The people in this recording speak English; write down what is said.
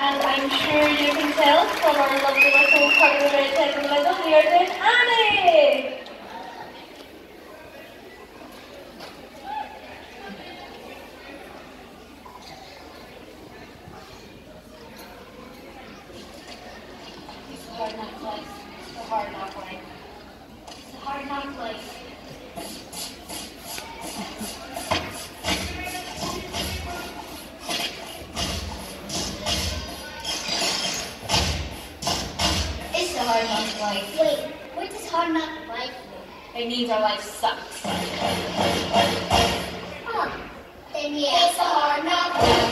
and I'm sure you can tell from our lovely little cover red we are doing Annie! Hard knock life. Wait, what does hard knock life mean? It means our life sucks. Oh, then a hard knock life.